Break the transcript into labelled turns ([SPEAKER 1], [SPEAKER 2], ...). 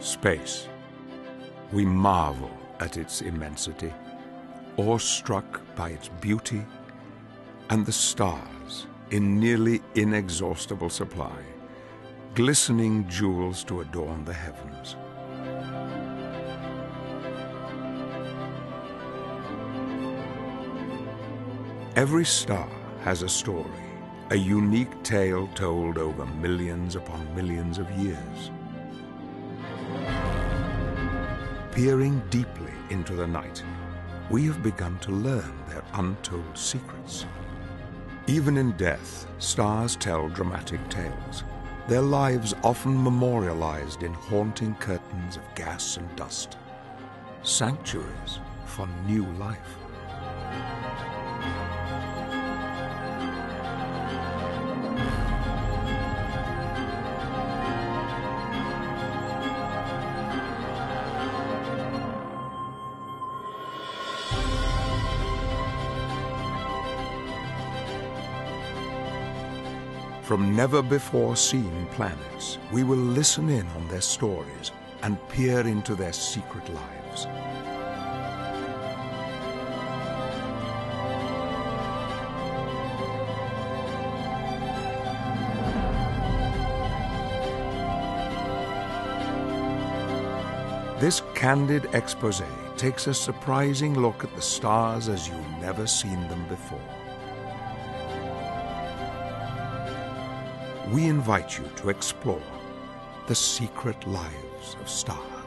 [SPEAKER 1] Space. We marvel at its immensity, awestruck by its beauty, and the stars, in nearly inexhaustible supply, glistening jewels to adorn the heavens. Every star has a story, a unique tale told over millions upon millions of years. Peering deeply into the night, we have begun to learn their untold secrets. Even in death, stars tell dramatic tales, their lives often memorialized in haunting curtains of gas and dust. Sanctuaries for new life. From never-before-seen planets, we will listen in on their stories and peer into their secret lives. This candid expose takes a surprising look at the stars as you've never seen them before. We invite you to explore the secret lives of stars.